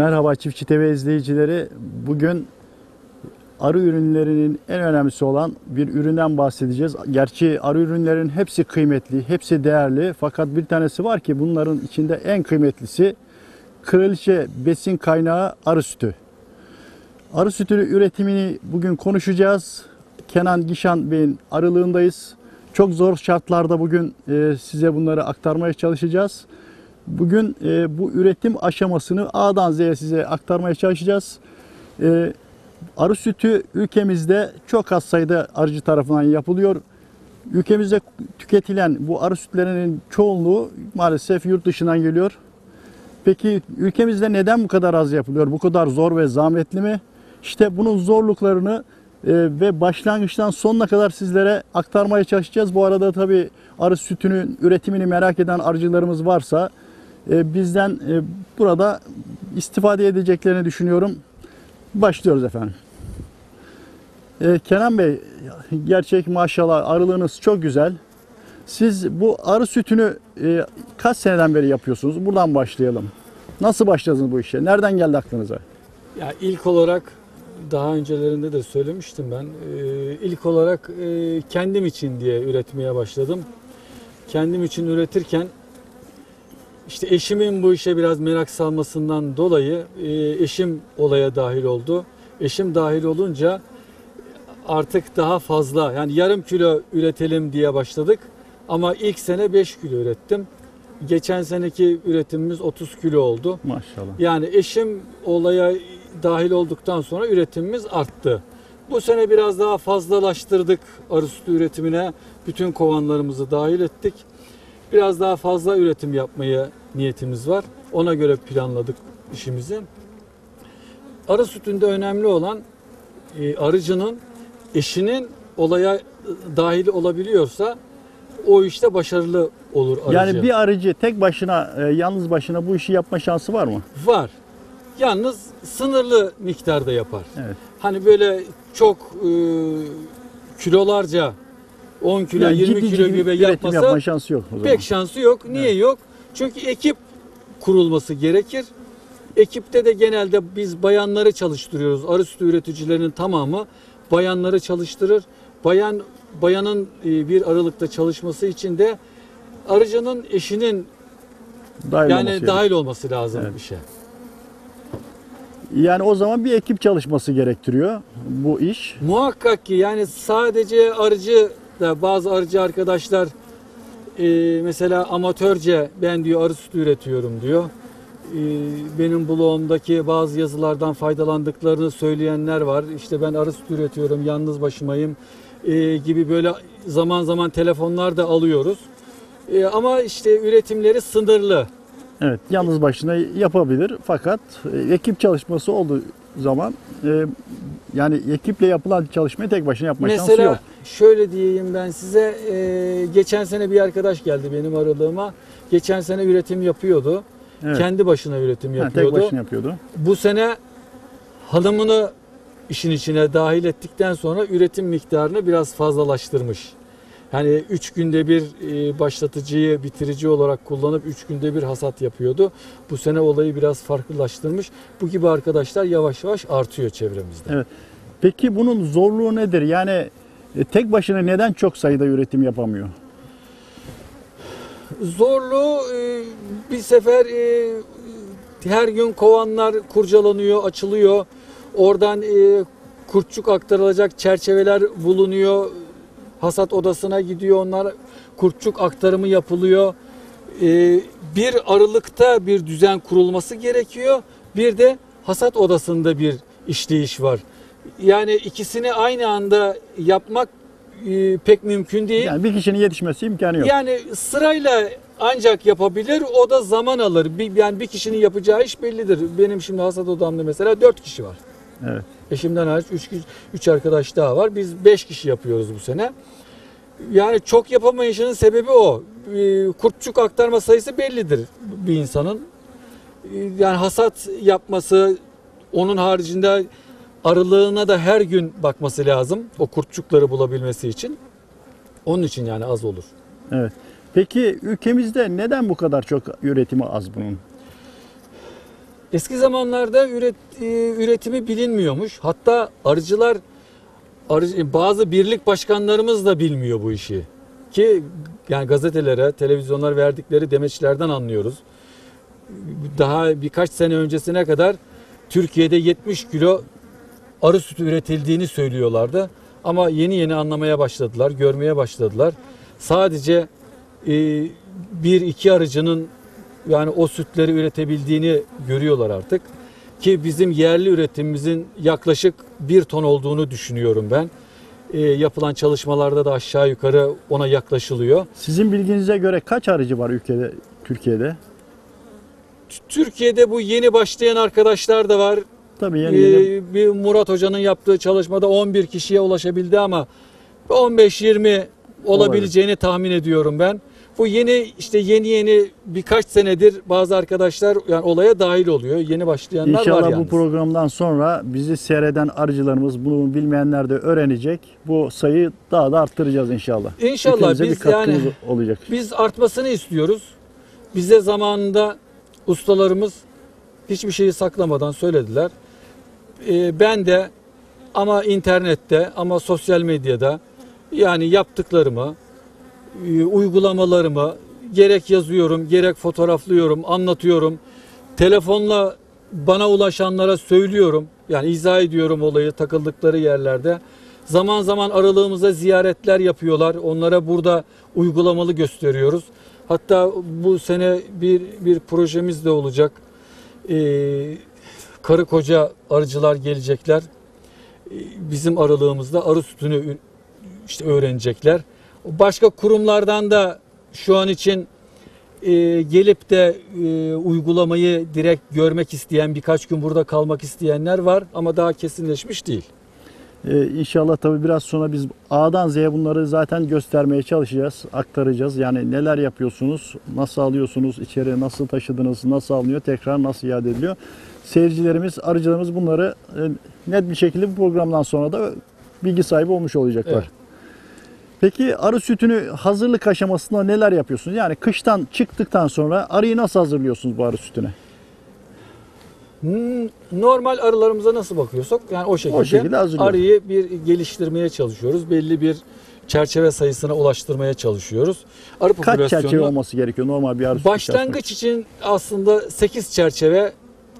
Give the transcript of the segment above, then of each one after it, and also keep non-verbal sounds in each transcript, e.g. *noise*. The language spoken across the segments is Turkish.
Merhaba Çiftçi TV izleyicileri. Bugün arı ürünlerinin en önemlisi olan bir üründen bahsedeceğiz. Gerçi arı ürünlerin hepsi kıymetli, hepsi değerli. Fakat bir tanesi var ki bunların içinde en kıymetlisi kraliçe besin kaynağı arı sütü. Arı sütü üretimini bugün konuşacağız. Kenan Gişan Bey'in arılığındayız. Çok zor şartlarda bugün e, size bunları aktarmaya çalışacağız. Bugün e, bu üretim aşamasını A'dan Z'ye size aktarmaya çalışacağız. E, arı sütü ülkemizde çok az sayıda arıcı tarafından yapılıyor. Ülkemizde tüketilen bu arı sütlerinin çoğunluğu maalesef yurt dışından geliyor. Peki ülkemizde neden bu kadar az yapılıyor? Bu kadar zor ve zahmetli mi? İşte bunun zorluklarını e, ve başlangıçtan sonuna kadar sizlere aktarmaya çalışacağız. Bu arada tabii arı sütünün üretimini merak eden arıcılarımız varsa bizden e, burada istifade edeceklerini düşünüyorum. Başlıyoruz efendim. E, Kenan Bey, gerçek maşallah arılığınız çok güzel. Siz bu arı sütünü e, kaç seneden beri yapıyorsunuz? Buradan başlayalım. Nasıl başladınız bu işe? Nereden geldi aklınıza? Ya ilk olarak daha öncelerinde de söylemiştim ben. İlk olarak e, kendim için diye üretmeye başladım. Kendim için üretirken işte eşimin bu işe biraz merak salmasından dolayı e, eşim olaya dahil oldu. Eşim dahil olunca artık daha fazla yani yarım kilo üretelim diye başladık. Ama ilk sene 5 kilo ürettim. Geçen seneki üretimimiz 30 kilo oldu. Maşallah. Yani eşim olaya dahil olduktan sonra üretimimiz arttı. Bu sene biraz daha fazlalaştırdık arı sütü üretimine. Bütün kovanlarımızı dahil ettik. Biraz daha fazla üretim yapmaya niyetimiz var. Ona göre planladık işimizi. Arı sütünde önemli olan e, arıcının eşinin olaya e, dahil olabiliyorsa o işte başarılı olur arıcı. Yani bir arıcı tek başına, e, yalnız başına bu işi yapma şansı var mı? Var. Yalnız sınırlı miktarda yapar. Evet. Hani böyle çok e, kilolarca 10 kilo, Yani 20 ciddi kilo gibi yapmasa yapma şansı yok o zaman. pek şansı yok. Niye yok? Çünkü ekip kurulması gerekir. Ekipte de genelde biz bayanları çalıştırıyoruz. Arı sütü üreticilerinin tamamı bayanları çalıştırır. Bayan bayanın e, bir aralıkta çalışması için de arıcının eşinin Dahil yani olması dahil olması lazım Evet. bir şey. Yani o zaman bir ekip çalışması gerektiriyor bu iş. Muhakkak ki yani sadece arıcı da bazı arıcı arkadaşlar e, mesela amatörce ben diyor arı sütü üretiyorum diyor. E, benim blogumdaki bazı yazılardan faydalandıklarını söyleyenler var. İşte ben arı sütü üretiyorum, yalnız başımayım e, gibi böyle zaman zaman telefonlar da alıyoruz. E, ama işte üretimleri sınırlı. Evet, yalnız başına yapabilir fakat e, ekip çalışması olduğu zaman e, yani ekiple yapılan çalışmayı tek başına yapma şansı yok. Mesela şöyle diyeyim ben size e, geçen sene bir arkadaş geldi benim aralığıma. Geçen sene üretim yapıyordu. Evet. Kendi başına üretim Ha, yapıyordu. tek başına yapıyordu. Bu sene hanımını işin içine dahil ettikten sonra üretim miktarını biraz fazlalaştırmış. Yani 3 günde bir e, başlatıcıyı bitirici olarak kullanıp 3 günde bir hasat yapıyordu. Bu sene olayı biraz farklılaştırmış. Bu gibi arkadaşlar yavaş yavaş artıyor çevremizde. Evet. Peki bunun zorluğu nedir? Yani e, tek başına neden çok sayıda üretim yapamıyor? Zorluğu e, bir sefer her gün kovanlar kurcalanıyor, açılıyor. Oradan kurtçuk aktarılacak çerçeveler bulunuyor. Hasat odasına gidiyor onlar. Kurtçuk aktarımı yapılıyor. E, Bir arılıkta bir düzen kurulması gerekiyor. Bir de hasat odasında bir işleyiş var. Yani ikisini aynı anda yapmak e, pek mümkün değil. Yani bir kişinin yetişmesi imkanı yok. Yani sırayla ancak yapabilir. O da zaman alır. Bir, yani bir kişinin yapacağı iş bellidir. Benim şimdi hasat odamda mesela 4 kişi var. Evet. Eşimden hariç 3 üç arkadaş daha var. Biz 5 kişi yapıyoruz bu sene. Yani çok yapamayışının sebebi o. Ee, Kurtçuk aktarma sayısı bellidir bir insanın. Ee, Yani hasat yapması, onun haricinde arılığına da her gün bakması lazım. O kurtçukları bulabilmesi için. Onun için yani az olur. Evet. Peki ülkemizde neden bu kadar çok üretimi az bunun? Eski zamanlarda üret, e, üretimi bilinmiyormuş. Hatta arıcılar arı- bazı birlik başkanlarımız da bilmiyor bu işi. Ki yani gazetelere, televizyonlar verdikleri demeçlerden anlıyoruz. Daha birkaç sene öncesine kadar Türkiye'de 70 kilo arı sütü üretildiğini söylüyorlardı. Ama yeni yeni anlamaya başladılar, görmeye başladılar. Sadece e, bir iki arıcının yani o sütleri üretebildiğini görüyorlar artık. Ki bizim yerli üretimimizin yaklaşık bir ton olduğunu düşünüyorum ben. E, yapılan çalışmalarda da aşağı yukarı ona yaklaşılıyor. Sizin bilginize göre kaç arıcı var ülkede, Türkiye'de? Türkiye'de bu yeni başlayan arkadaşlar da var. Tabii yeni yeni Ee, bir Murat Hoca'nın yaptığı çalışmada 11 kişiye ulaşabildi ama 15-20 olabileceğini tahmin ediyorum ben. Bu yeni işte yeni yeni birkaç senedir bazı arkadaşlar yani olaya dahil oluyor. Yeni başlayanlar var İnşallah bu programdan sonra bizi seyreden arıcılarımız bunu bilmeyenler de öğrenecek. Bu sayıyı daha da arttıracağız inşallah. İnşallah Ülkemize biz bir yani olacak. biz artmasını istiyoruz. Bize zamanında ustalarımız hiçbir şeyi saklamadan söylediler. Ee, ben de ama internette ama sosyal medyada yani yaptıklarımı, e, uygulamalarımı gerek yazıyorum, gerek fotoğraflıyorum, anlatıyorum. Telefonla bana ulaşanlara söylüyorum. Yani izah ediyorum olayı takıldıkları yerlerde. Zaman zaman aralığımıza ziyaretler yapıyorlar. Onlara burada uygulamalı gösteriyoruz. Hatta bu sene bir bir projemiz de olacak. Ee, karı koca arıcılar gelecekler. Ee, bizim aralığımızda arı sütünü işte öğrenecekler. Başka kurumlardan da şu an için e, gelip de e, uygulamayı direkt görmek isteyen, birkaç gün burada kalmak isteyenler var ama daha kesinleşmiş değil. Ee, inşallah tabii biraz sonra biz A'dan Z'ye bunları zaten göstermeye çalışacağız, aktaracağız. Yani neler yapıyorsunuz, nasıl alıyorsunuz, içeri nasıl taşıdınız, nasıl alınıyor, tekrar nasıl iade ediliyor. Seyircilerimiz, arıcılarımız bunları e, net bir şekilde bu programdan sonra da bilgi sahibi olmuş olacaklar. Evet. Peki arı sütünü hazırlık aşamasında neler yapıyorsunuz? Yani kıştan çıktıktan sonra arıyı nasıl hazırlıyorsunuz bu arı sütüne? Hmm, Normal arılarımıza nasıl bakıyorsak yani o şekilde, şekilde hazırlıyoruz. arıyı bir geliştirmeye çalışıyoruz. Belli bir çerçeve sayısına ulaştırmaya çalışıyoruz. Arı Kaç çerçeve olması gerekiyor normal bir arı sütü başlangıç için aslında 8 çerçeve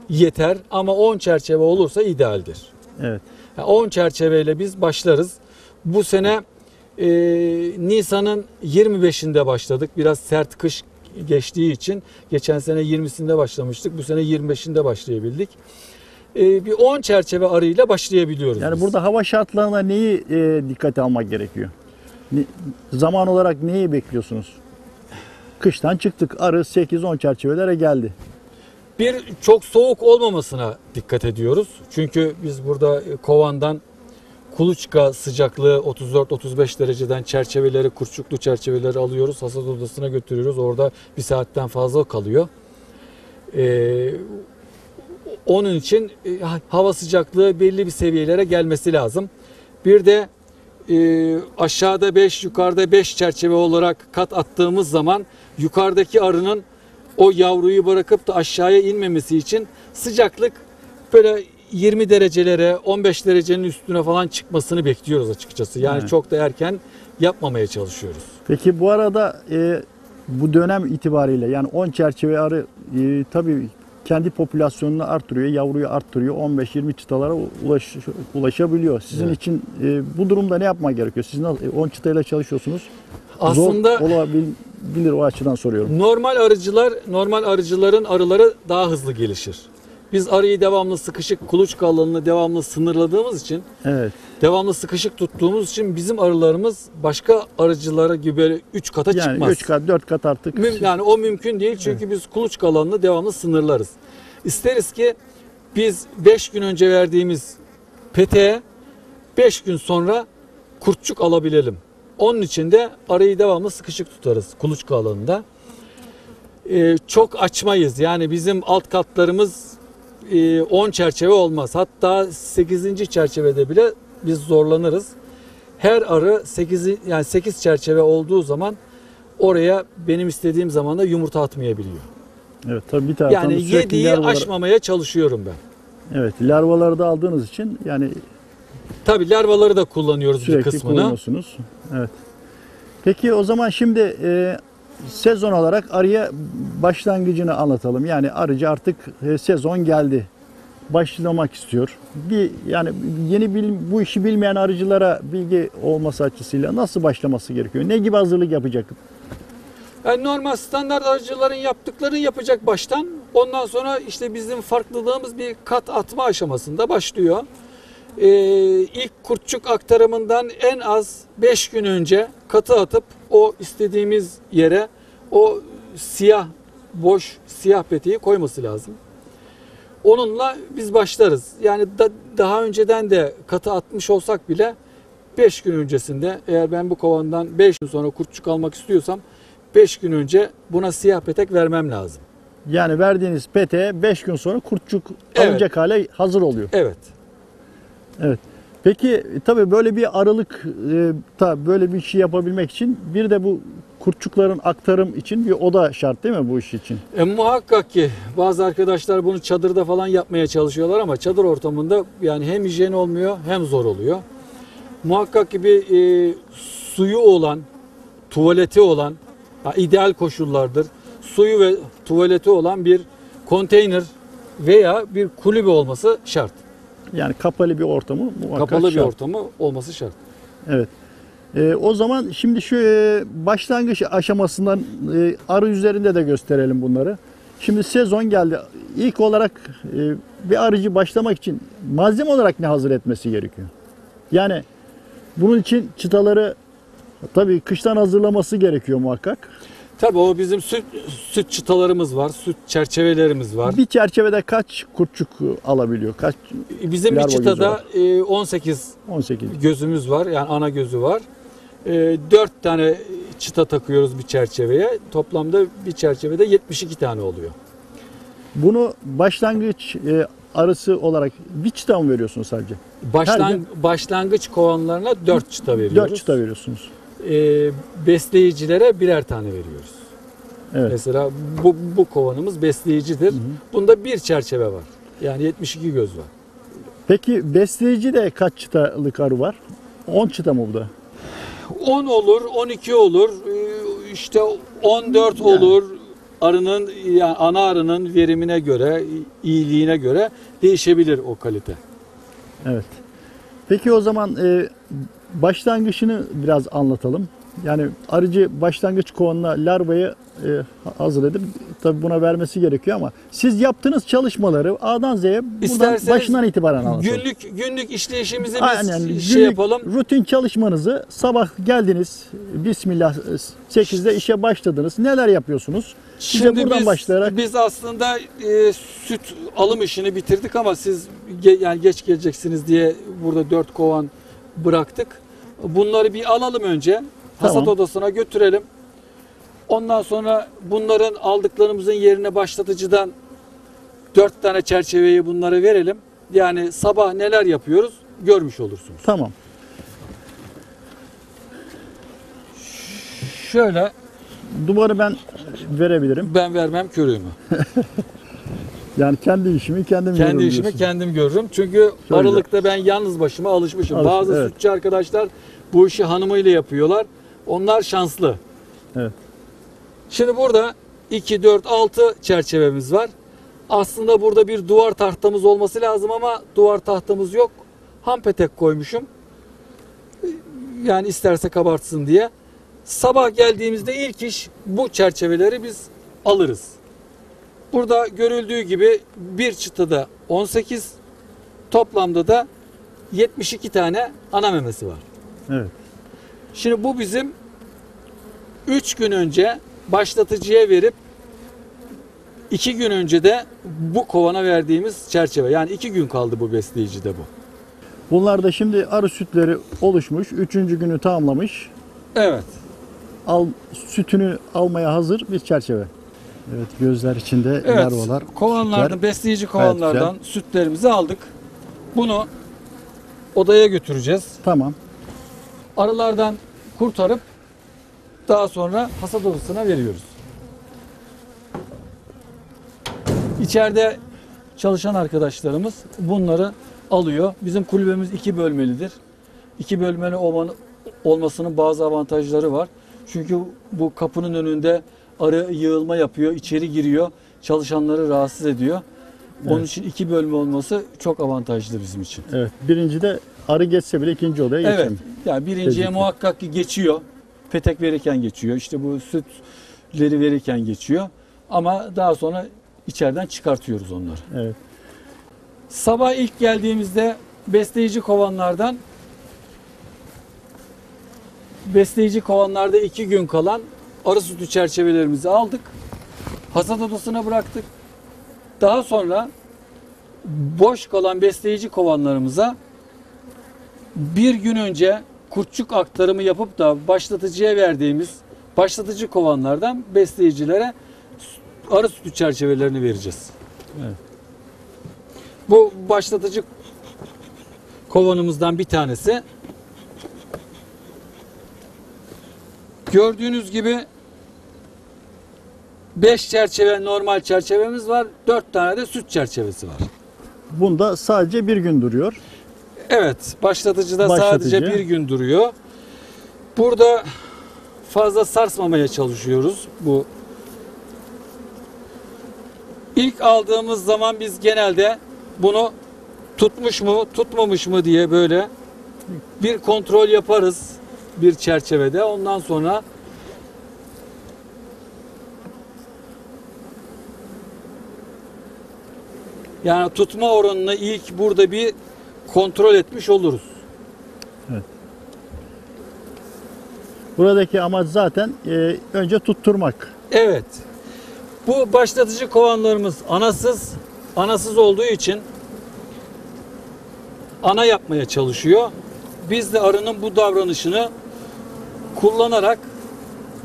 yeter ama 10 çerçeve olursa idealdir. Evet. Yani 10 çerçeveyle biz başlarız. Bu sene e, Nisan'ın 25'inde başladık. Biraz sert kış geçtiği için geçen sene 20'sinde başlamıştık. Bu sene 25'inde başlayabildik. E, bir 10 çerçeve arıyla başlayabiliyoruz. Yani biz. burada hava şartlarına neyi e, dikkate almak gerekiyor? Ne- zaman olarak neyi bekliyorsunuz? Kıştan çıktık. Arı 8-10 çerçevelere geldi. Bir çok soğuk olmamasına dikkat ediyoruz. Çünkü biz burada e, kovandan kuluçka sıcaklığı 34-35 dereceden çerçeveleri, kurçuklu çerçeveleri alıyoruz. Hasat odasına götürüyoruz. Orada bir saatten fazla kalıyor. Ee, onun için e, hava sıcaklığı belli bir seviyelere gelmesi lazım. Bir de e, aşağıda 5, yukarıda 5 çerçeve olarak kat attığımız zaman yukarıdaki arının o yavruyu bırakıp da aşağıya inmemesi için sıcaklık böyle 20 derecelere 15 derecenin üstüne falan çıkmasını bekliyoruz açıkçası. Yani Evet. çok da erken yapmamaya çalışıyoruz. Peki bu arada e, bu dönem itibariyle yani 10 çerçeve arı e, tabii kendi popülasyonunu arttırıyor, yavruyu arttırıyor. 15-20 çıtalara ulaş, ulaşabiliyor. Sizin Evet. için e, bu durumda ne yapmak gerekiyor? Siz nasıl, 10 çıtayla çalışıyorsunuz. Aslında Zor olabilir o açıdan soruyorum. normal arıcılar, normal arıcıların arıları daha hızlı gelişir. Biz arıyı devamlı sıkışık, kuluçka alanını devamlı sınırladığımız için, Evet. devamlı sıkışık tuttuğumuz için bizim arılarımız başka arıcılara gibi böyle 3 kata Yani çıkmaz. 3 kat 4 kat artık. Müm- yani o mümkün değil çünkü biz kuluçka alanını devamlı sınırlarız. İsteriz ki biz 5 gün önce verdiğimiz peteğe 5 gün sonra kurtçuk alabilelim. Onun için de arayı devamlı sıkışık tutarız kuluçka alanında. Ee, çok açmayız. Yani bizim alt katlarımız 10 çerçeve olmaz. Hatta 8. çerçevede bile biz zorlanırız. Her arı 8 yani 8 çerçeve olduğu zaman oraya benim istediğim zaman da yumurta atmayabiliyor. Evet tabii bir taraftan Yani sürekli yediği larvalar- aşmamaya çalışıyorum ben. Evet larvaları da aldığınız için yani Tabii larvaları da kullanıyoruz bir sürekli kısmını. kullanıyorsunuz. Evet. Peki o zaman şimdi e, sezon olarak arıya başlangıcını anlatalım. Yani arıcı artık e, sezon geldi. Başlamak istiyor. Bir yani yeni bil, bu işi bilmeyen arıcılara bilgi olması açısıyla nasıl başlaması gerekiyor? Ne gibi hazırlık yapacak? Yani normal standart arıcıların yaptıklarını yapacak baştan. Ondan sonra işte bizim farklılığımız bir kat atma aşamasında başlıyor. Ee, ilk kurtçuk aktarımından en az 5 gün önce katı atıp o istediğimiz yere o siyah boş siyah peteği koyması lazım. Onunla biz başlarız. Yani da- daha önceden de katı atmış olsak bile 5 gün öncesinde eğer ben bu kovandan 5 gün sonra kurtçuk almak istiyorsam 5 gün önce buna siyah petek vermem lazım. Yani verdiğiniz peteğe 5 gün sonra kurtçuk Evet. alınacak hale hazır oluyor. Evet. Evet. Peki tabii böyle bir aralık e, tabii böyle bir şey yapabilmek için bir de bu kurtçukların aktarım için bir oda şart değil mi bu iş için? E, muhakkak ki bazı arkadaşlar bunu çadırda falan yapmaya çalışıyorlar ama çadır ortamında yani hem hijyen olmuyor hem zor oluyor. Muhakkak ki bir e, suyu olan, tuvaleti olan, ha, ideal koşullardır. Suyu ve tuvaleti olan bir konteyner veya bir kulübe olması şart. Yani kapalı bir ortamı muhakkak Kapalı bir şart. ortamı olması şart. Evet. E, o zaman şimdi şu e, başlangıç aşamasından e, arı üzerinde de gösterelim bunları. Şimdi sezon geldi. İlk olarak e, bir arıcı başlamak için malzeme olarak ne hazır etmesi gerekiyor? Yani bunun için çıtaları tabii kıştan hazırlaması gerekiyor muhakkak. Tabii o bizim süt, süt çıtalarımız var, süt çerçevelerimiz var. Bir çerçevede kaç kurtçuk alabiliyor? Kaç? Bizim bir çıtada var. e, 18 18. gözümüz var. Yani ana gözü var. E, 4 tane çıta takıyoruz bir çerçeveye. Toplamda bir çerçevede 72 tane oluyor. Bunu başlangıç e, arısı olarak bir çıta mı veriyorsunuz sadece? Başlan, başlangıç kovanlarına 4 çıta veriyoruz. 4 çıta veriyorsunuz. E, besleyicilere birer tane veriyoruz. Evet. Mesela bu, bu kovanımız besleyicidir. Bunda bir çerçeve var. Yani 72 göz var. Peki besleyici de kaç çıtalık arı var? 10 çıta mı bu da? 10 olur, 12 olur, e, işte 14 olur. Arının yani ana arının verimine göre, iyiliğine göre değişebilir o kalite. Evet. Peki o zaman e, başlangıçını biraz anlatalım. Yani arıcı başlangıç kovanına larvayı e, hazır edip tabii buna vermesi gerekiyor ama siz yaptığınız çalışmaları A'dan Z'ye buradan başından itibaren anlatalım. Günlük günlük işleyişimizi biz Aynen. şey Günlük yapalım. Rutin çalışmanızı sabah geldiniz. Bismillah 8'de işe başladınız. Neler yapıyorsunuz? Size buradan biz, başlayarak biz aslında e, süt alım işini bitirdik ama siz ge- yani geç geleceksiniz diye burada 4 kovan bıraktık. Bunları bir alalım önce. Hasat Tamam. odasına götürelim. Ondan sonra bunların aldıklarımızın yerine başlatıcıdan 4 tane çerçeveyi bunlara verelim. Yani sabah neler yapıyoruz görmüş olursunuz. tamam. Şöyle Duvarı ben verebilirim. ben vermem körüğümü. *laughs* Yani kendi işimi kendim Kendi yapıyorum işimi diyorsun. kendim görürüm. Çünkü Şöyle. aralıkta ben yalnız başıma alışmışım. Alış- Bazı evet. sütçü arkadaşlar bu işi hanımıyla yapıyorlar. Onlar şanslı. Evet. Şimdi burada 2, 4, 6 çerçevemiz var. Aslında burada bir duvar tahtamız olması lazım ama duvar tahtamız yok. Ham petek koymuşum. Yani isterse kabartsın diye. Sabah geldiğimizde ilk iş bu çerçeveleri biz alırız. Burada görüldüğü gibi bir çıtada 18 toplamda da 72 tane ana memesi var. Evet. Şimdi bu bizim 3 gün önce başlatıcıya verip 2 gün önce de bu kovana verdiğimiz çerçeve. Yani 2 gün kaldı bu besleyicide bu. Bunlar da şimdi arı sütleri oluşmuş. Üçüncü günü tamamlamış. Evet. Al, sütünü almaya hazır bir çerçeve. Evet gözler içinde Evet. larvalar. Kovanlardan, sütler. besleyici kovanlardan sütlerimizi aldık. Bunu odaya götüreceğiz. Tamam. Arılardan kurtarıp daha sonra hasat odasına veriyoruz. İçeride çalışan arkadaşlarımız bunları alıyor. Bizim kulübemiz iki bölmelidir. İki bölmeli olmanın, olmasının bazı avantajları var. Çünkü bu kapının önünde arı yığılma yapıyor, içeri giriyor, çalışanları rahatsız ediyor. Onun Evet. için iki bölme olması çok avantajlı bizim için. Evet. Birinci de arı geçse bile ikinci odaya Evet. geçemiyor. Yani birinciye Teşekkür. muhakkak ki geçiyor. Petek verirken geçiyor. İşte bu sütleri verirken geçiyor. Ama daha sonra içeriden çıkartıyoruz onları. Evet. Sabah ilk geldiğimizde besleyici kovanlardan besleyici kovanlarda iki gün kalan arı sütü çerçevelerimizi aldık. Hasat odasına bıraktık. Daha sonra boş kalan besleyici kovanlarımıza bir gün önce kurtçuk aktarımı yapıp da başlatıcıya verdiğimiz başlatıcı kovanlardan besleyicilere arı sütü çerçevelerini vereceğiz. Evet. Bu başlatıcı kovanımızdan bir tanesi. Gördüğünüz gibi 5 çerçeve normal çerçevemiz var. 4 tane de süt çerçevesi var. Bunda sadece bir gün duruyor. Evet, başlatıcıda Başlatıcı. sadece bir gün duruyor. Burada fazla sarsmamaya çalışıyoruz bu. İlk aldığımız zaman biz genelde bunu tutmuş mu, tutmamış mı diye böyle bir kontrol yaparız bir çerçevede. Ondan sonra yani tutma oranını ilk burada bir kontrol etmiş oluruz. Buradaki amaç zaten e, önce tutturmak. Evet. Bu başlatıcı kovanlarımız anasız. Anasız olduğu için ana yapmaya çalışıyor. Biz de arının bu davranışını kullanarak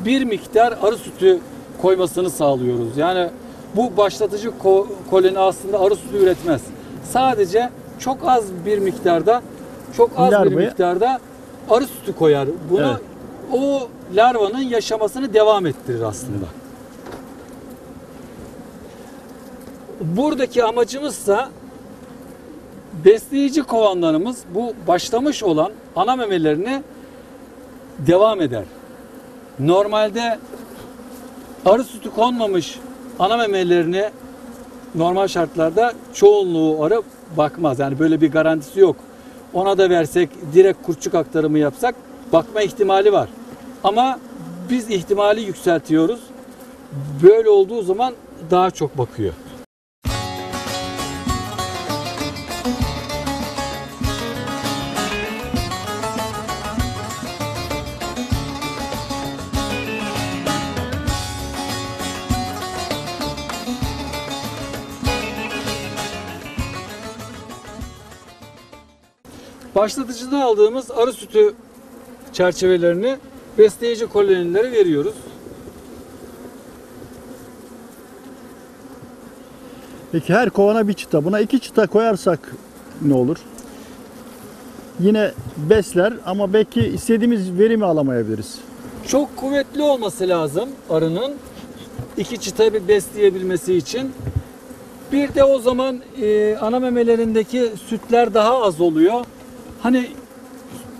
bir miktar arı sütü koymasını sağlıyoruz. Yani bu başlatıcı ko- koloni aslında arı sütü üretmez. Sadece çok az bir miktarda çok az bir Larvayı- miktarda arı sütü koyar. Bunu Evet. o larvanın yaşamasını devam ettirir aslında. Buradaki amacımızsa besleyici kovanlarımız bu başlamış olan ana memelerini devam eder. Normalde arı sütü konmamış ana memelerini normal şartlarda çoğunluğu arı bakmaz. Yani böyle bir garantisi yok. Ona da versek direkt kurtçuk aktarımı yapsak bakma ihtimali var. Ama biz ihtimali yükseltiyoruz. Böyle olduğu zaman daha çok bakıyor. Başlatıcıda aldığımız arı sütü çerçevelerini besleyici kolonilere veriyoruz. Peki her kovana bir çıta. Buna iki çıta koyarsak ne olur? Yine besler ama belki istediğimiz verimi alamayabiliriz. Çok kuvvetli olması lazım arının iki çıta bir besleyebilmesi için. Bir de o zaman e, ana memelerindeki sütler daha az oluyor. Hani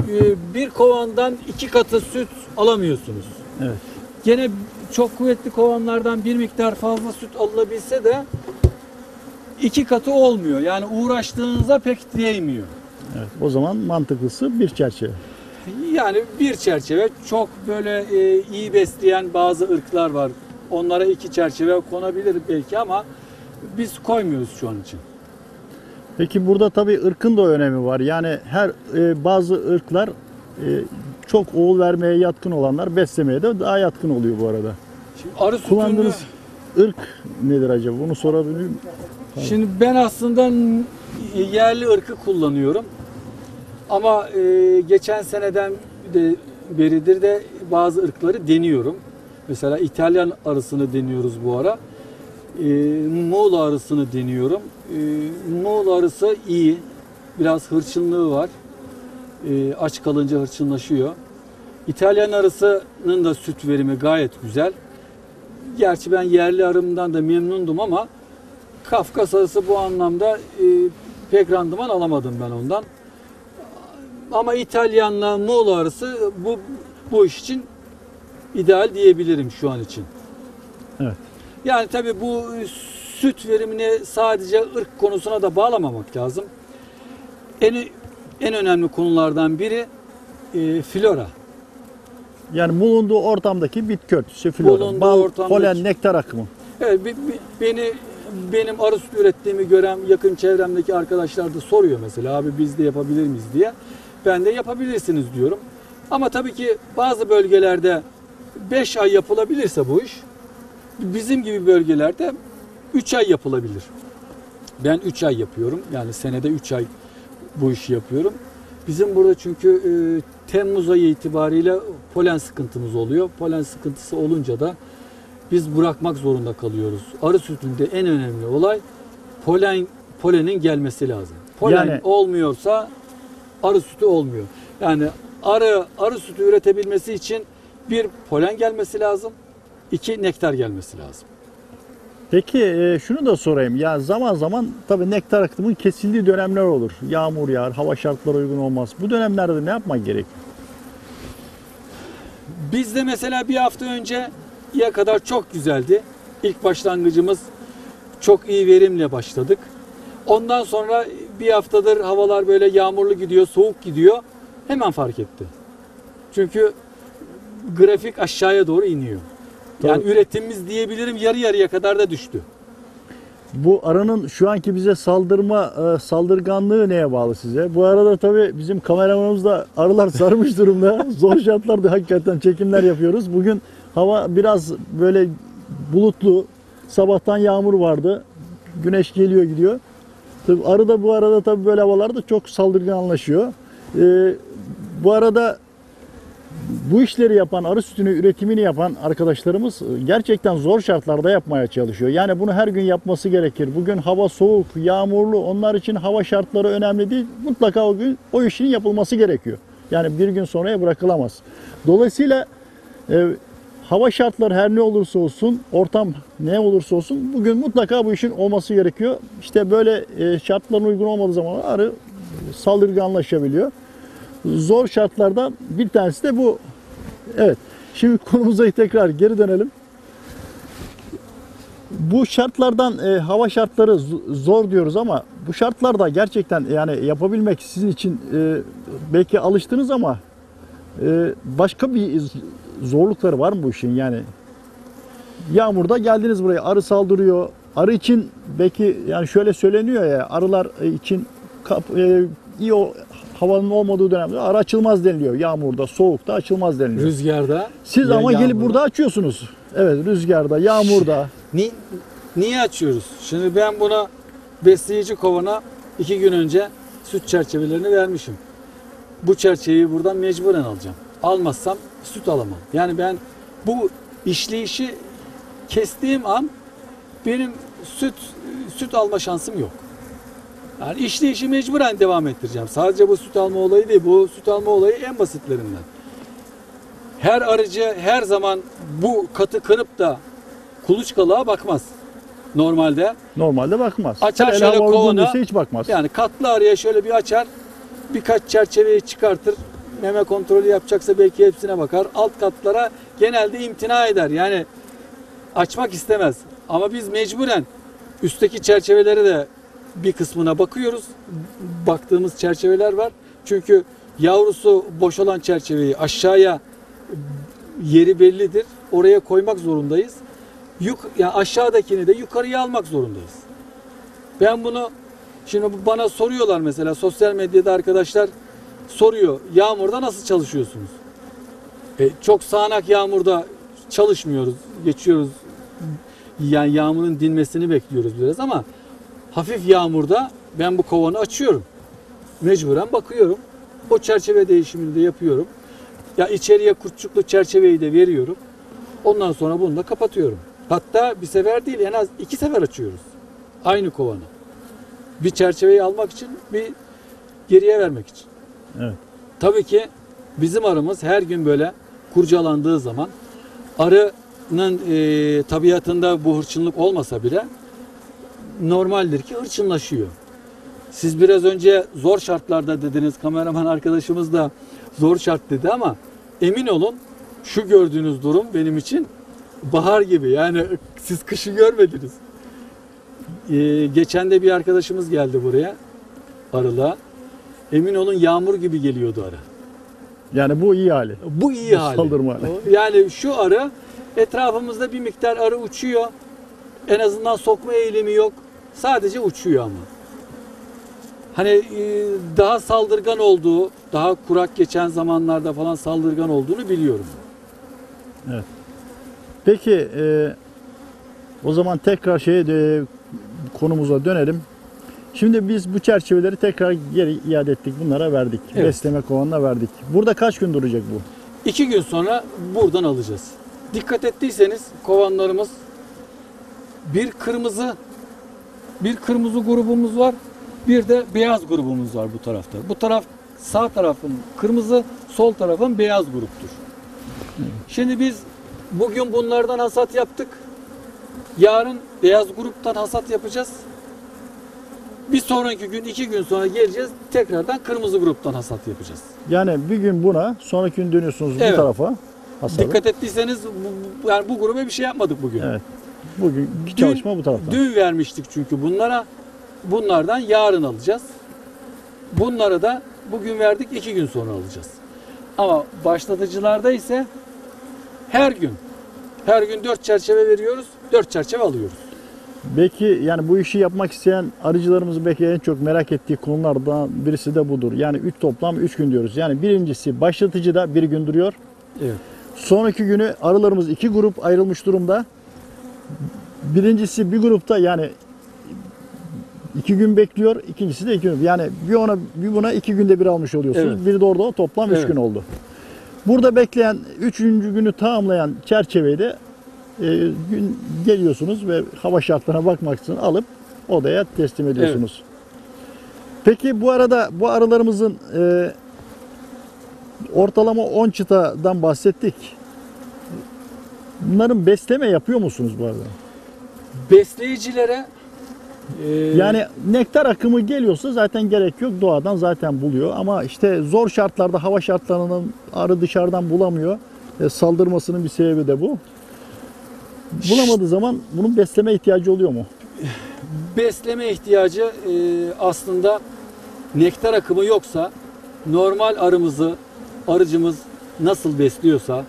e, bir kovandan iki katı süt alamıyorsunuz. Evet. Gene çok kuvvetli kovanlardan bir miktar fazla süt alınabilse de iki katı olmuyor. Yani uğraştığınıza pek değmiyor. Evet. O zaman mantıklısı bir çerçeve. Yani bir çerçeve çok böyle e, iyi besleyen bazı ırklar var. Onlara iki çerçeve konabilir belki ama biz koymuyoruz şu an için. Peki burada tabii ırkın da önemi var. Yani her e, bazı ırklar e, çok oğul vermeye yatkın olanlar beslemeye de daha yatkın oluyor bu arada. Şimdi arı sütünü, Kullandığınız ırk nedir acaba? Bunu sorabilir miyim? şimdi ben aslında yerli ırkı kullanıyorum. Ama e, geçen seneden de beridir de bazı ırkları deniyorum. Mesela İtalyan arısını deniyoruz bu ara. E, Muğla arısını deniyorum. E, Muğla arısı iyi. Biraz hırçınlığı var. E, aç kalınca hırçınlaşıyor. İtalyan arısının da süt verimi gayet güzel. Gerçi ben yerli arımdan da memnundum ama Kafkas arısı bu anlamda e, pek randıman alamadım ben ondan. Ama İtalyanla Muğla arısı bu bu iş için ideal diyebilirim şu an için. Evet. Yani tabii bu süt verimini sadece ırk konusuna da bağlamamak lazım. En en önemli konulardan biri e, flora. Yani bulunduğu ortamdaki bitki örtüsü, flora, Bulunduğu bal, ortamdaki- polen, nektar akımı. Evet, bi- bi- beni benim arı sütü ürettiğimi gören yakın çevremdeki arkadaşlar da soruyor mesela abi biz de yapabilir miyiz diye. Ben de yapabilirsiniz diyorum. Ama tabii ki bazı bölgelerde 5 ay yapılabilirse bu iş bizim gibi bölgelerde 3 ay yapılabilir. Ben 3 ay yapıyorum. Yani senede 3 ay bu işi yapıyorum. Bizim burada çünkü e, Temmuz ayı itibariyle polen sıkıntımız oluyor. Polen sıkıntısı olunca da biz bırakmak zorunda kalıyoruz. Arı sütünde en önemli olay polen polenin gelmesi lazım. Polen Yani- olmuyorsa arı sütü olmuyor. Yani arı arı sütü üretebilmesi için bir polen gelmesi lazım, iki nektar gelmesi lazım. Peki e, şunu da sorayım. Ya zaman zaman tabii nektar akımının kesildiği dönemler olur. Yağmur yağar, hava şartları uygun olmaz. Bu dönemlerde ne yapmak gerekiyor? Bizde mesela bir hafta önce ya kadar çok güzeldi. İlk başlangıcımız çok iyi verimle başladık. Ondan sonra bir haftadır havalar böyle yağmurlu gidiyor, soğuk gidiyor. Hemen fark etti. Çünkü grafik aşağıya doğru iniyor. Yani Tabii. üretimimiz diyebilirim yarı yarıya kadar da düştü. Bu arının şu anki bize saldırma e, saldırganlığı neye bağlı size? Bu arada tabii bizim kameramanımız da arılar sarmış *laughs* durumda. Zor şartlarda hakikaten çekimler yapıyoruz. Bugün hava biraz böyle bulutlu. Sabahtan yağmur vardı. Güneş geliyor gidiyor. Tabii arı da bu arada tabii böyle havalarda çok saldırganlaşıyor. E, bu arada bu işleri yapan, arı sütünü üretimini yapan arkadaşlarımız gerçekten zor şartlarda yapmaya çalışıyor. Yani bunu her gün yapması gerekir. Bugün hava soğuk, yağmurlu. Onlar için hava şartları önemli değil. Mutlaka o gün o işin yapılması gerekiyor. Yani bir gün sonraya bırakılamaz. Dolayısıyla e, hava şartları her ne olursa olsun, ortam ne olursa olsun bugün mutlaka bu işin olması gerekiyor. İşte böyle e, şartların uygun olmadığı zaman arı saldırganlaşabiliyor zor şartlardan bir tanesi de bu. Evet. Şimdi konumuza tekrar geri dönelim. Bu şartlardan e, hava şartları zor diyoruz ama bu şartlarda gerçekten yani yapabilmek sizin için e, belki alıştınız ama e, başka bir zorlukları var mı bu işin yani? Yağmurda geldiniz buraya arı saldırıyor. Arı için belki yani şöyle söyleniyor ya arılar için kap- e, iyi o havanın olmadığı dönemde arı açılmaz deniliyor. Yağmurda, soğukta açılmaz deniliyor. Rüzgarda. Siz ya ama gelip yağmurda. burada açıyorsunuz. Evet rüzgarda, yağmurda. Ni- niye açıyoruz? Şimdi ben buna besleyici kovana iki gün önce süt çerçevelerini vermişim. Bu çerçeveyi buradan mecburen alacağım. Almazsam süt alamam. Yani ben bu işleyişi kestiğim an benim süt süt alma şansım yok. Yani işleyişi mecburen devam ettireceğim. Sadece bu süt alma olayı değil. Bu süt alma olayı en basitlerinden. Her arıcı her zaman bu katı kırıp da kuluçkalığa bakmaz. Normalde. Normalde bakmaz. Açar Hele şöyle kovanı. hiç bakmaz. Yani katlı arıya şöyle bir açar. Birkaç çerçeveyi çıkartır. Meme kontrolü yapacaksa belki hepsine bakar. Alt katlara genelde imtina eder. Yani açmak istemez. Ama biz mecburen üstteki çerçevelere de bir kısmına bakıyoruz. Baktığımız çerçeveler var. Çünkü yavrusu boş olan çerçeveyi aşağıya yeri bellidir. Oraya koymak zorundayız. Yuk, yani aşağıdakini de yukarıya almak zorundayız. Ben bunu şimdi bana soruyorlar mesela sosyal medyada arkadaşlar soruyor. Yağmurda nasıl çalışıyorsunuz? E, çok sağanak yağmurda çalışmıyoruz. Geçiyoruz. Yani yağmurun dinmesini bekliyoruz biraz ama hafif yağmurda ben bu kovanı açıyorum. Mecburen bakıyorum. O çerçeve değişimini de yapıyorum. Ya içeriye kurtçuklu çerçeveyi de veriyorum. Ondan sonra bunu da kapatıyorum. Hatta bir sefer değil en az iki sefer açıyoruz. Aynı kovanı. Bir çerçeveyi almak için bir geriye vermek için. Evet. Tabii ki bizim arımız her gün böyle kurcalandığı zaman arının e, tabiatında bu hırçınlık olmasa bile normaldir ki hırçınlaşıyor. Siz biraz önce zor şartlarda dediniz. Kameraman arkadaşımız da zor şart dedi ama emin olun şu gördüğünüz durum benim için bahar gibi. Yani siz kışı görmediniz. Ee, geçen de bir arkadaşımız geldi buraya arılığa. Emin olun yağmur gibi geliyordu arı. Yani bu iyi hali. Bu iyi Bu hali. saldırma hali. Yani şu arı etrafımızda bir miktar arı uçuyor. En azından sokma eğilimi yok. Sadece uçuyor ama. Hani e, daha saldırgan olduğu, daha kurak geçen zamanlarda falan saldırgan olduğunu biliyorum. Peki e, o zaman tekrar şeye e, konumuza dönelim. Şimdi biz bu çerçeveleri tekrar geri iade ettik. Bunlara verdik. Evet. Besleme kovanına verdik. Burada kaç gün duracak bu? İki gün sonra buradan alacağız. Dikkat ettiyseniz kovanlarımız bir kırmızı bir kırmızı grubumuz var. Bir de beyaz grubumuz var bu tarafta. Bu taraf sağ tarafın kırmızı, sol tarafın beyaz gruptur. Şimdi biz bugün bunlardan hasat yaptık. Yarın beyaz gruptan hasat yapacağız. Bir sonraki gün, iki gün sonra geleceğiz. Tekrardan kırmızı gruptan hasat yapacağız. Yani bir gün buna, sonraki gün dönüyorsunuz Evet. bu tarafa. Hasadı. Dikkat ettiyseniz bu- yani bu gruba bir şey yapmadık bugün. Evet. Bugün Dün- çalışma bu taraftan. Dün vermiştik çünkü bunlara. Bunlardan yarın alacağız. Bunları da bugün verdik iki gün sonra alacağız. Ama başlatıcılarda ise her gün her gün dört çerçeve veriyoruz. Dört çerçeve alıyoruz. Belki yani bu işi yapmak isteyen arıcılarımızın belki en çok merak ettiği konulardan birisi de budur. Yani üç toplam 3 gün diyoruz. Yani birincisi başlatıcıda bir gün duruyor. Evet. Sonraki günü arılarımız iki grup ayrılmış durumda. Birincisi bir grupta yani iki gün bekliyor. ikincisi de iki gün. Yani bir ona bir buna iki günde bir almış oluyorsunuz. Evet. Bir de orada toplam üç Evet. gün oldu. Burada bekleyen üçüncü günü tamamlayan çerçeveyi de e, gün geliyorsunuz ve hava şartlarına bakmak için alıp odaya teslim ediyorsunuz. Peki bu arada bu arılarımızın e, ortalama 10 çıtadan bahsettik. Bunların besleme yapıyor musunuz bu arada? Besleyicilere e, Yani nektar akımı geliyorsa zaten gerek yok. Doğadan zaten buluyor. Ama işte zor şartlarda hava şartlarının arı dışarıdan bulamıyor. E, saldırmasının bir sebebi de bu. Bulamadığı zaman bunun besleme ihtiyacı oluyor mu? besleme ihtiyacı e, aslında nektar akımı yoksa normal arımızı arıcımız nasıl besliyorsa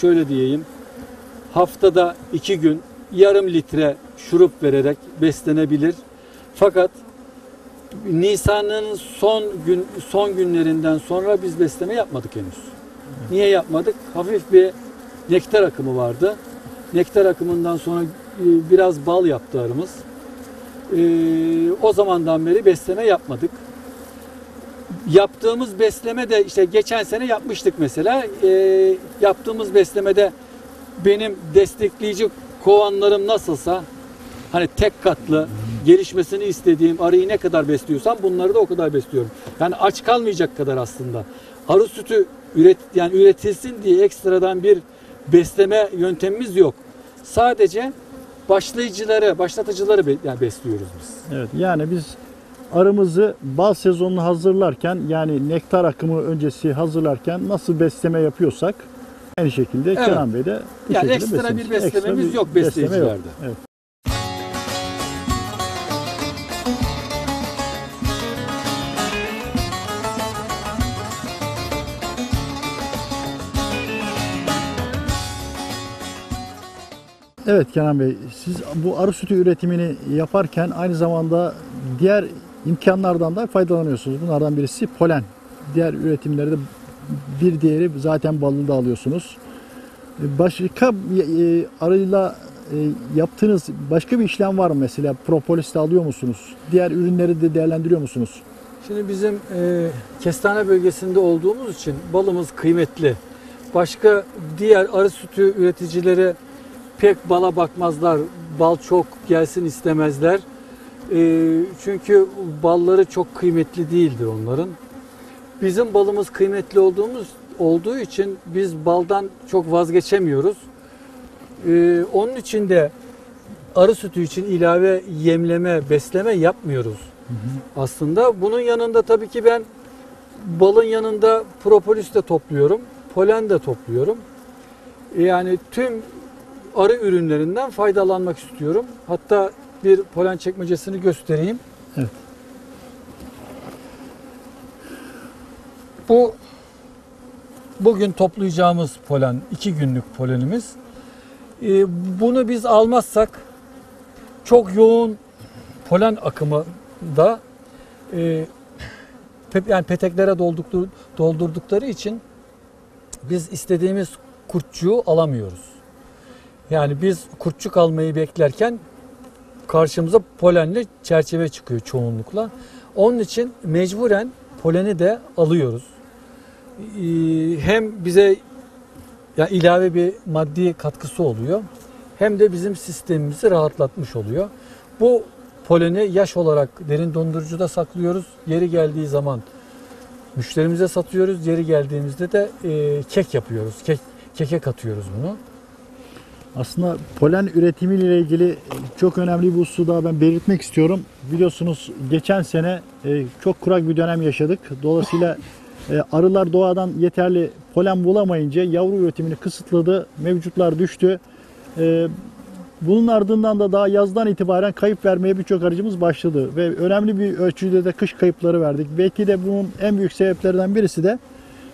şöyle diyeyim haftada iki gün yarım litre şurup vererek beslenebilir. Fakat Nisan'ın son gün son günlerinden sonra biz besleme yapmadık henüz. Niye yapmadık? Hafif bir nektar akımı vardı. Nektar akımından sonra e, biraz bal yaptı arımız. Ee, o zamandan beri besleme yapmadık. Yaptığımız besleme de işte geçen sene yapmıştık mesela. Ee, yaptığımız beslemede benim destekleyici kovanlarım nasılsa hani tek katlı gelişmesini istediğim arıyı ne kadar besliyorsam bunları da o kadar besliyorum. Yani aç kalmayacak kadar aslında. Arı sütü üret yani üretilsin diye ekstradan bir besleme yöntemimiz yok. Sadece başlayıcıları, başlatıcıları besliyoruz biz. Evet yani biz arımızı bal sezonunu hazırlarken yani nektar akımı öncesi hazırlarken nasıl besleme yapıyorsak aynı şekilde Evet. Kenan Bey de bu Yani şekilde ekstra beslemiş. bir beslememiz Ekstra bir yok besleme besleyicilerde. Evet. Evet Kenan Bey, siz bu arı sütü üretimini yaparken aynı zamanda diğer imkanlardan da faydalanıyorsunuz. Bunlardan birisi polen. Diğer üretimlerde bir diğeri zaten balını da alıyorsunuz. Başka e, arıyla e, yaptığınız başka bir işlem var mı mesela? Propolis de alıyor musunuz? Diğer ürünleri de değerlendiriyor musunuz? Şimdi bizim e, kestane bölgesinde olduğumuz için balımız kıymetli. Başka diğer arı sütü üreticileri pek bala bakmazlar. Bal çok gelsin istemezler. E, çünkü balları çok kıymetli değildir onların. Bizim balımız kıymetli olduğumuz olduğu için biz baldan çok vazgeçemiyoruz. E, onun için de arı sütü için ilave yemleme, besleme yapmıyoruz. Aslında bunun yanında tabii ki ben balın yanında propolis de topluyorum, polen de topluyorum. Yani tüm arı ürünlerinden faydalanmak istiyorum. Hatta bir polen çekmecesini göstereyim. Evet. Bu bugün toplayacağımız polen, iki günlük polenimiz. Ee, bunu biz almazsak çok yoğun polen akımı da e, yani peteklere doldurdukları için biz istediğimiz kurtçuğu alamıyoruz. Yani biz kurtçuk almayı beklerken karşımıza polenli çerçeve çıkıyor çoğunlukla. Onun için mecburen poleni de alıyoruz. Ee, Hem bize ya ilave bir maddi katkısı oluyor. Hem de bizim sistemimizi rahatlatmış oluyor. Bu poleni yaş olarak derin dondurucuda saklıyoruz. Yeri geldiği zaman müşterimize satıyoruz. Yeri geldiğimizde de e, kek yapıyoruz. Kek, keke katıyoruz bunu. Aslında polen üretimiyle ilgili çok önemli bir hususu daha ben belirtmek istiyorum. Biliyorsunuz geçen sene e, çok kurak bir dönem yaşadık. Dolayısıyla *laughs* arılar doğadan yeterli polen bulamayınca yavru üretimini kısıtladı. Mevcutlar düştü. E, Bunun ardından da daha yazdan itibaren kayıp vermeye birçok arıcımız başladı. Ve önemli bir ölçüde de kış kayıpları verdik. Belki de bunun en büyük sebeplerinden birisi de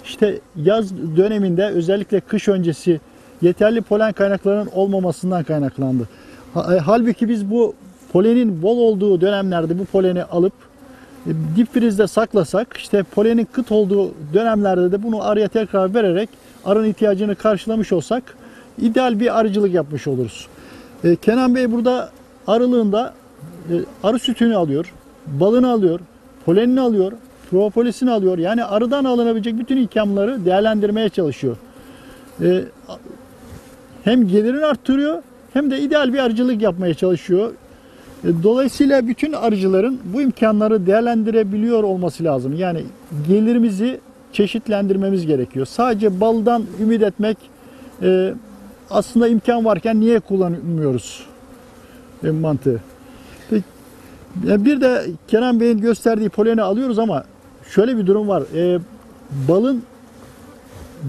işte yaz döneminde özellikle kış öncesi yeterli polen kaynaklarının olmamasından kaynaklandı. E, Halbuki biz bu polenin bol olduğu dönemlerde bu poleni alıp e, dip frizde saklasak işte polenin kıt olduğu dönemlerde de bunu arıya tekrar vererek arının ihtiyacını karşılamış olsak ideal bir arıcılık yapmış oluruz. E, Kenan Bey burada arılığında e, arı sütünü alıyor, balını alıyor, polenini alıyor, propolisini alıyor. Yani arıdan alınabilecek bütün imkanları değerlendirmeye çalışıyor. E, hem gelirini arttırıyor hem de ideal bir arıcılık yapmaya çalışıyor. E, Dolayısıyla bütün arıcıların bu imkanları değerlendirebiliyor olması lazım. Yani gelirimizi çeşitlendirmemiz gerekiyor. Sadece baldan ümit etmek e, aslında imkan varken niye kullanmıyoruz e, mantığı. Bir de Kenan Bey'in gösterdiği poleni alıyoruz ama şöyle bir durum var. E, balın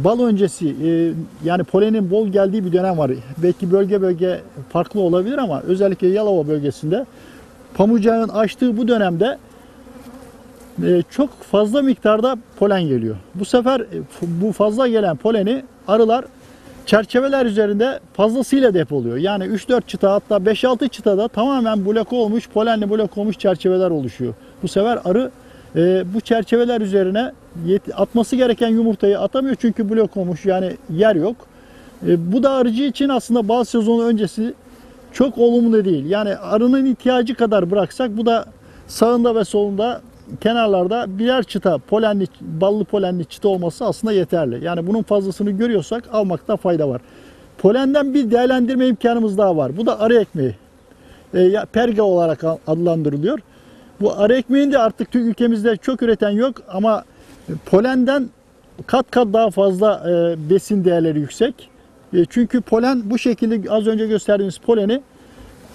bal öncesi e, yani polenin bol geldiği bir dönem var. Belki bölge bölge farklı olabilir ama özellikle Yalova bölgesinde pamucağın açtığı bu dönemde e, çok fazla miktarda polen geliyor. Bu sefer e, bu fazla gelen poleni arılar çerçeveler üzerinde fazlasıyla depoluyor. Yani 3-4 çıta hatta 5-6 çıtada tamamen blok olmuş, polenli blok olmuş çerçeveler oluşuyor. Bu sefer arı e, bu çerçeveler üzerine atması gereken yumurtayı atamıyor çünkü blok olmuş yani yer yok. E, bu da arıcı için aslında bal sezonu öncesi çok olumlu değil. Yani arının ihtiyacı kadar bıraksak bu da sağında ve solunda kenarlarda birer çıta polenli, ballı polenli çıta olması aslında yeterli. Yani bunun fazlasını görüyorsak almakta fayda var. Polenden bir değerlendirme imkanımız daha var. Bu da arı ekmeği. E, perga olarak adlandırılıyor. Bu arı ekmeğini de artık Türk ülkemizde çok üreten yok ama polenden kat kat daha fazla e, besin değerleri yüksek. E, çünkü polen bu şekilde az önce gösterdiğimiz poleni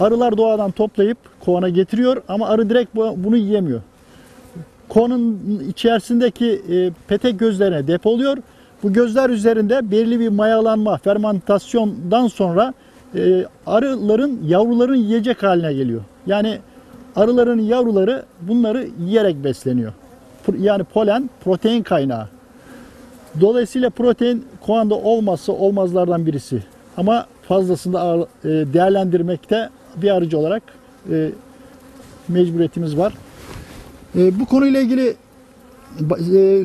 arılar doğadan toplayıp kovana getiriyor ama arı direkt bu- bunu yiyemiyor. Kovanın içerisindeki e, petek gözlerine depoluyor. Bu gözler üzerinde belirli bir mayalanma, fermentasyondan sonra e, arıların, yavruların yiyecek haline geliyor. Yani arıların yavruları bunları yiyerek besleniyor. Yani polen protein kaynağı. Dolayısıyla protein kovanda olmazsa olmazlardan birisi. Ama fazlasını e, değerlendirmekte bir arıcı olarak e, mecburiyetimiz var. E, bu konuyla ilgili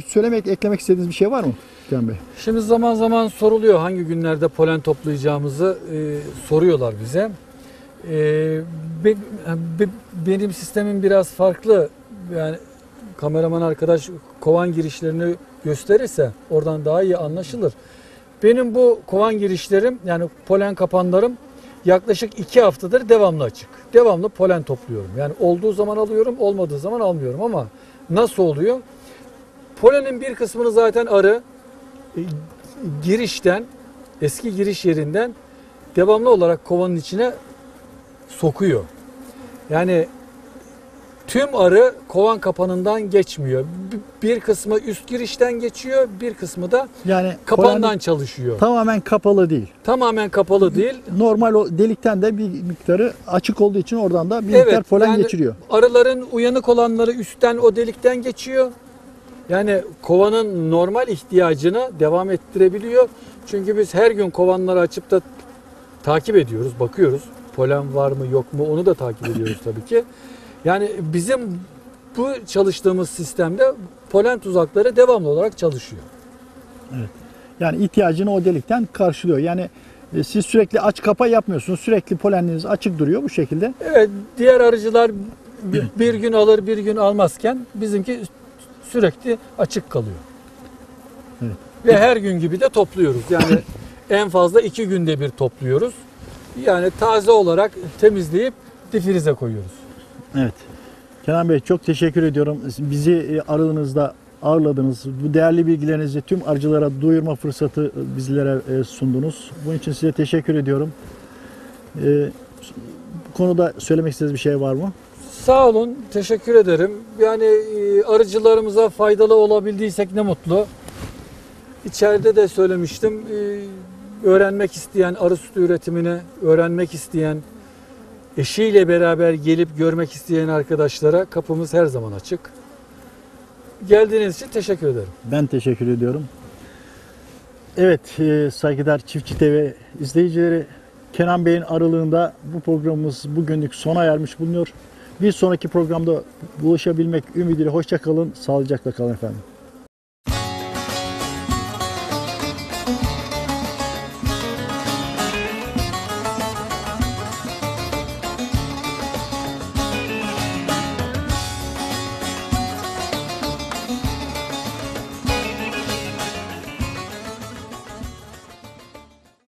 söylemek, eklemek istediğiniz bir şey var mı Kenan Bey? Şimdi zaman zaman soruluyor hangi günlerde polen toplayacağımızı e, soruyorlar bize. E, be- be- benim sistemim biraz farklı. Yani kameraman arkadaş kovan girişlerini gösterirse oradan daha iyi anlaşılır. Benim bu kovan girişlerim yani polen kapanlarım yaklaşık iki haftadır devamlı açık. Devamlı polen topluyorum. Yani olduğu zaman alıyorum, olmadığı zaman almıyorum ama nasıl oluyor? Polenin bir kısmını zaten arı e, girişten eski giriş yerinden devamlı olarak kovanın içine sokuyor. Yani tüm arı kovan kapanından geçmiyor. Bir kısmı üst girişten geçiyor, bir kısmı da Yani kapandan çalışıyor. tamamen kapalı değil. Tamamen kapalı değil. Normal o delikten de bir miktarı açık olduğu için oradan da bir miktar Evet, polen yani geçiriyor. Arıların uyanık olanları üstten o delikten geçiyor. Yani kovanın normal ihtiyacını devam ettirebiliyor. Çünkü biz her gün kovanları açıp da takip ediyoruz, bakıyoruz. Polen var mı yok mu onu da takip ediyoruz tabii ki. Yani bizim bu çalıştığımız sistemde polen tuzakları devamlı olarak çalışıyor. Yani ihtiyacını o delikten karşılıyor. Yani e, siz sürekli aç kapa yapmıyorsunuz. Sürekli poleniniz açık duruyor bu şekilde. Evet, diğer arıcılar bir, bir gün alır, bir gün almazken bizimki sürekli açık kalıyor. Evet. Ve her gün gibi de topluyoruz. Yani *laughs* en fazla iki günde bir topluyoruz. Yani taze olarak temizleyip difrize koyuyoruz. Evet. Kenan Bey çok teşekkür ediyorum. Bizi e, aradığınızda ağırladınız. Bu değerli bilgilerinizi tüm arıcılara duyurma fırsatı e, bizlere e, sundunuz. Bunun için size teşekkür ediyorum. Bu konuda söylemek istediğiniz bir şey var mı? Sağ olun, teşekkür ederim. Yani arıcılarımıza faydalı olabildiysek ne mutlu. İçeride de söylemiştim. Öğrenmek isteyen, arı sütü üretimini öğrenmek isteyen, eşiyle beraber gelip görmek isteyen arkadaşlara kapımız her zaman açık. Geldiğiniz için teşekkür ederim. Ben teşekkür ediyorum. Evet, e, saygıdeğer Çiftçi TV izleyicileri Kenan Bey'in aralığında bu programımız bugünlük sona ermiş bulunuyor. Bir sonraki programda buluşabilmek ümidiyle hoşça kalın, sağlıcakla kalın efendim.